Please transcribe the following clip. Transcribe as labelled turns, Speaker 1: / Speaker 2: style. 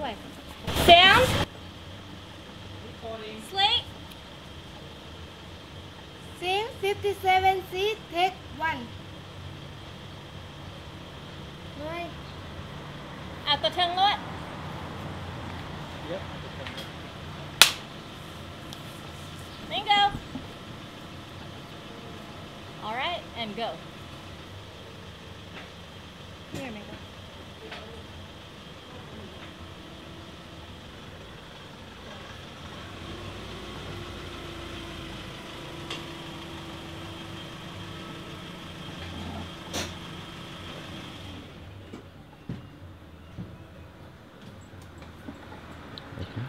Speaker 1: ด้วย sound
Speaker 2: Recording.
Speaker 1: slate
Speaker 3: Scene 57 seat take one เฮ้ย
Speaker 1: เอาตัวเทิงด้วย
Speaker 2: Yep.
Speaker 1: Bingo. All right, and go. Okay.